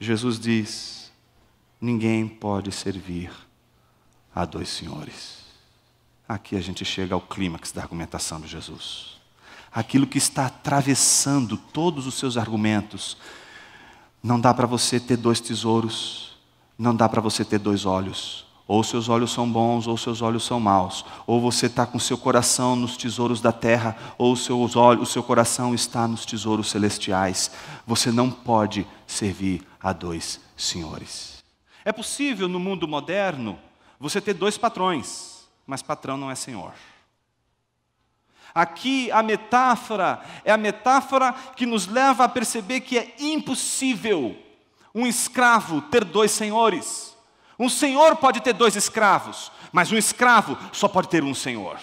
Jesus diz: ninguém pode servir a dois senhores. Aqui a gente chega ao clímax da argumentação de Jesus. Aquilo que está atravessando todos os seus argumentos. Não dá para você ter dois tesouros, não dá para você ter dois olhos. Ou seus olhos são bons, ou seus olhos são maus. Ou você está com seu coração nos tesouros da terra, ou seus olhos, o seu coração está nos tesouros celestiais. Você não pode servir a dois senhores. É possível no mundo moderno você ter dois patrões, mas patrão não é senhor. Aqui a metáfora é a metáfora que nos leva a perceber que é impossível um escravo ter dois senhores. Um senhor pode ter dois escravos, mas um escravo só pode ter um senhor.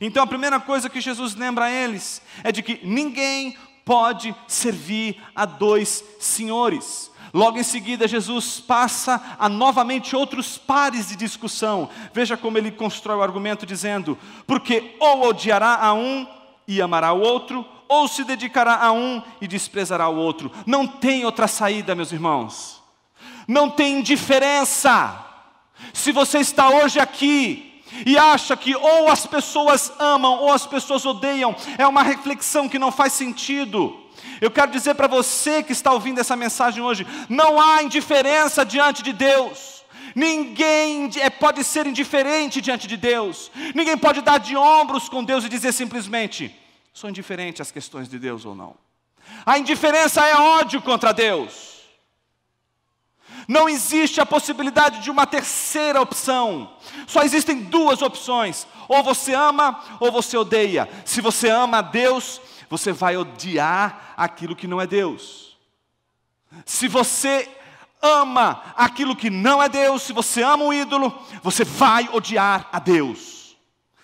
Então a primeira coisa que Jesus lembra a eles é de que ninguém pode servir a dois senhores. Logo em seguida, Jesus passa a novamente outros pares de discussão. Veja como ele constrói o argumento, dizendo: porque ou odiará a um e amará o outro, ou se dedicará a um e desprezará o outro. Não tem outra saída, meus irmãos não tem diferença. Se você está hoje aqui e acha que ou as pessoas amam ou as pessoas odeiam, é uma reflexão que não faz sentido. Eu quero dizer para você que está ouvindo essa mensagem hoje: não há indiferença diante de Deus. Ninguém é, pode ser indiferente diante de Deus. Ninguém pode dar de ombros com Deus e dizer simplesmente: sou indiferente às questões de Deus ou não. A indiferença é ódio contra Deus. Não existe a possibilidade de uma terceira opção. Só existem duas opções: ou você ama ou você odeia. Se você ama a Deus, você vai odiar aquilo que não é Deus. Se você ama aquilo que não é Deus, se você ama o ídolo, você vai odiar a Deus.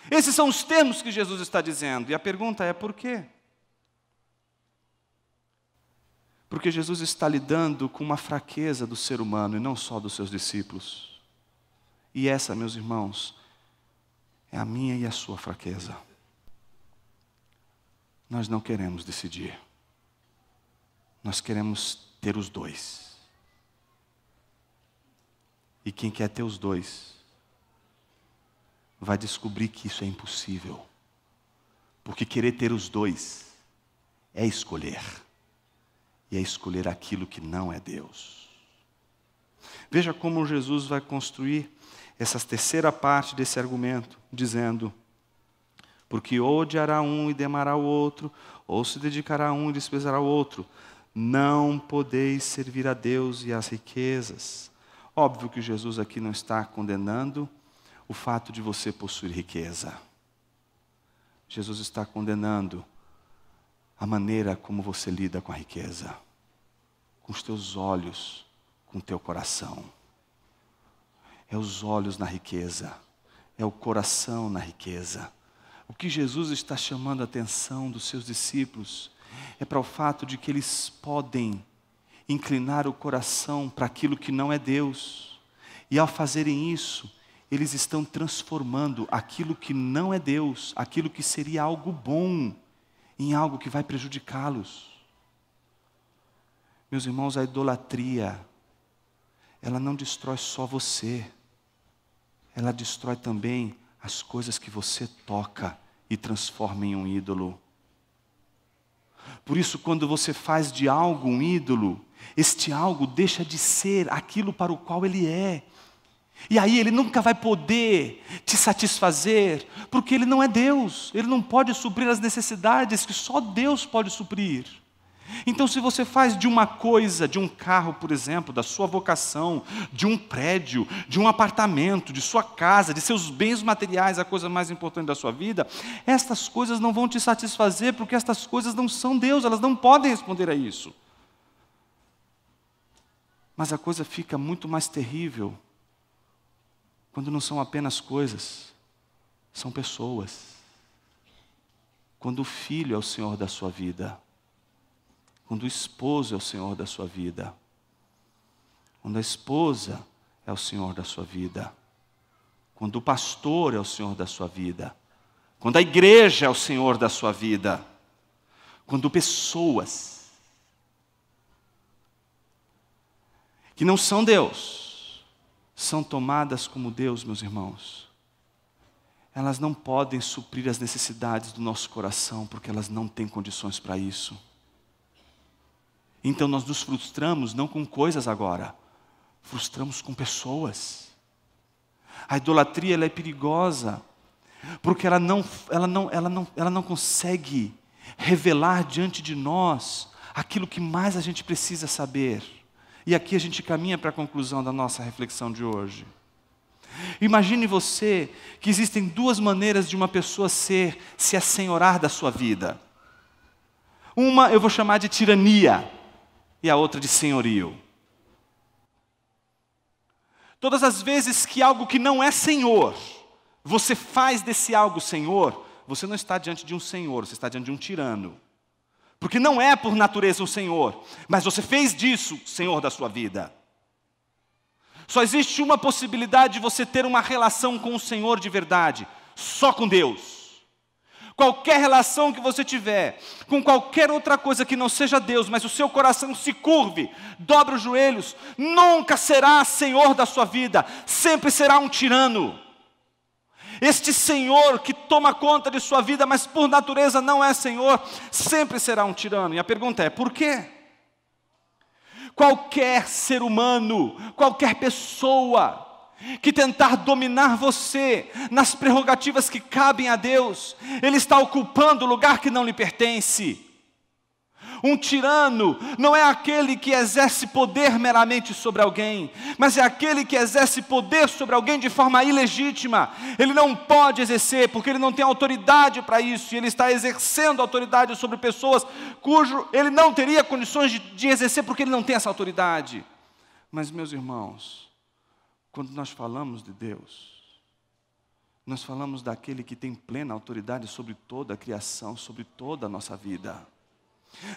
Esses são os termos que Jesus está dizendo. E a pergunta é por quê? Porque Jesus está lidando com uma fraqueza do ser humano e não só dos seus discípulos. E essa, meus irmãos, é a minha e a sua fraqueza. Nós não queremos decidir. Nós queremos ter os dois. E quem quer ter os dois vai descobrir que isso é impossível. Porque querer ter os dois é escolher é escolher aquilo que não é Deus. Veja como Jesus vai construir essa terceira parte desse argumento, dizendo: Porque ou odiará um e demará o outro, ou se dedicará a um e desprezará o outro. Não podeis servir a Deus e às riquezas. Óbvio que Jesus aqui não está condenando o fato de você possuir riqueza. Jesus está condenando a maneira como você lida com a riqueza, com os teus olhos, com o teu coração. É os olhos na riqueza, é o coração na riqueza. O que Jesus está chamando a atenção dos seus discípulos é para o fato de que eles podem inclinar o coração para aquilo que não é Deus. E ao fazerem isso, eles estão transformando aquilo que não é Deus, aquilo que seria algo bom, em algo que vai prejudicá-los. Meus irmãos, a idolatria, ela não destrói só você, ela destrói também as coisas que você toca e transforma em um ídolo. Por isso, quando você faz de algo um ídolo, este algo deixa de ser aquilo para o qual ele é. E aí ele nunca vai poder te satisfazer, porque ele não é Deus, ele não pode suprir as necessidades que só Deus pode suprir. Então, se você faz de uma coisa, de um carro, por exemplo, da sua vocação, de um prédio, de um apartamento, de sua casa, de seus bens materiais, a coisa mais importante da sua vida, estas coisas não vão te satisfazer, porque estas coisas não são Deus, elas não podem responder a isso. Mas a coisa fica muito mais terrível quando não são apenas coisas, são pessoas. Quando o filho é o Senhor da sua vida, quando o esposo é o Senhor da sua vida, quando a esposa é o Senhor da sua vida, quando o pastor é o Senhor da sua vida, quando a igreja é o Senhor da sua vida, quando pessoas. que não são Deus, são tomadas como Deus, meus irmãos. Elas não podem suprir as necessidades do nosso coração, porque elas não têm condições para isso. Então nós nos frustramos não com coisas agora, frustramos com pessoas. A idolatria ela é perigosa, porque ela não, ela, não, ela, não, ela não consegue revelar diante de nós aquilo que mais a gente precisa saber. E aqui a gente caminha para a conclusão da nossa reflexão de hoje. Imagine você que existem duas maneiras de uma pessoa ser, se assenhorar da sua vida. Uma eu vou chamar de tirania, e a outra de senhorio. Todas as vezes que algo que não é senhor, você faz desse algo senhor, você não está diante de um senhor, você está diante de um tirano. Porque não é por natureza um senhor, mas você fez disso senhor da sua vida. Só existe uma possibilidade de você ter uma relação com o Senhor de verdade, só com Deus. Qualquer relação que você tiver com qualquer outra coisa que não seja Deus, mas o seu coração se curve, dobre os joelhos, nunca será Senhor da sua vida, sempre será um tirano. Este Senhor que toma conta de sua vida, mas por natureza não é Senhor, sempre será um tirano. E a pergunta é: por quê? Qualquer ser humano, qualquer pessoa que tentar dominar você nas prerrogativas que cabem a Deus, ele está ocupando o lugar que não lhe pertence. Um tirano não é aquele que exerce poder meramente sobre alguém, mas é aquele que exerce poder sobre alguém de forma ilegítima. Ele não pode exercer, porque ele não tem autoridade para isso, e ele está exercendo autoridade sobre pessoas cujo ele não teria condições de, de exercer, porque ele não tem essa autoridade. Mas, meus irmãos, quando nós falamos de Deus, nós falamos daquele que tem plena autoridade sobre toda a criação, sobre toda a nossa vida.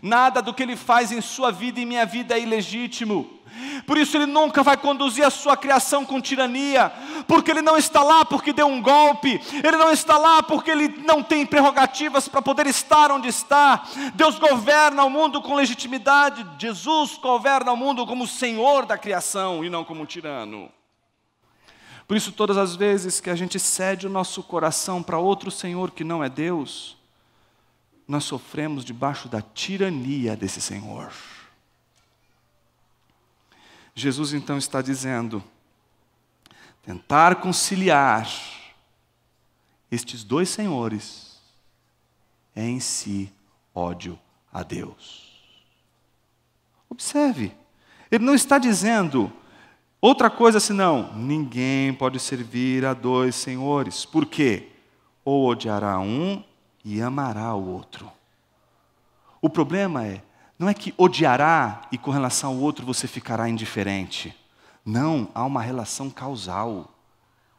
Nada do que ele faz em sua vida e minha vida é ilegítimo. Por isso ele nunca vai conduzir a sua criação com tirania, porque ele não está lá porque deu um golpe, ele não está lá porque ele não tem prerrogativas para poder estar onde está. Deus governa o mundo com legitimidade, Jesus governa o mundo como Senhor da criação e não como tirano. Por isso, todas as vezes que a gente cede o nosso coração para outro Senhor que não é Deus, nós sofremos debaixo da tirania desse Senhor. Jesus então está dizendo: tentar conciliar estes dois senhores é em si ódio a Deus. Observe, ele não está dizendo outra coisa senão: ninguém pode servir a dois senhores. Por quê? Ou odiará um e amará o outro. O problema é, não é que odiará e com relação ao outro você ficará indiferente. Não, há uma relação causal.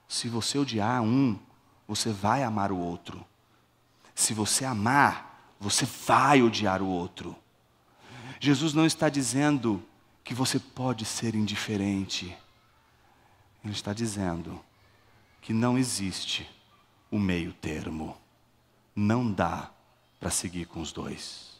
Se você odiar um, você vai amar o outro. Se você amar, você vai odiar o outro. Jesus não está dizendo que você pode ser indiferente. Ele está dizendo que não existe o meio termo não dá para seguir com os dois.